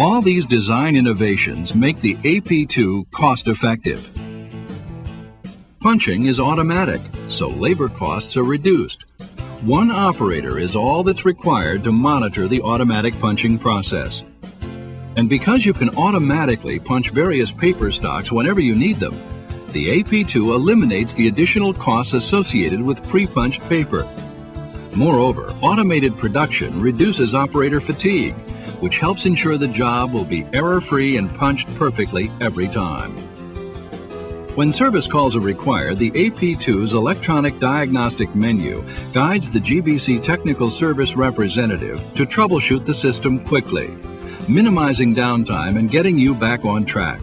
All these design innovations make the AP2 cost-effective. Punching is automatic, so labor costs are reduced. One operator is all that's required to monitor the automatic punching process. And because you can automatically punch various paper stocks whenever you need them, the AP2 eliminates the additional costs associated with pre-punched paper. Moreover, automated production reduces operator fatigue, which helps ensure the job will be error-free and punched perfectly every time. When service calls are required, the AP2's electronic diagnostic menu guides the GBC technical service representative to troubleshoot the system quickly, minimizing downtime and getting you back on track.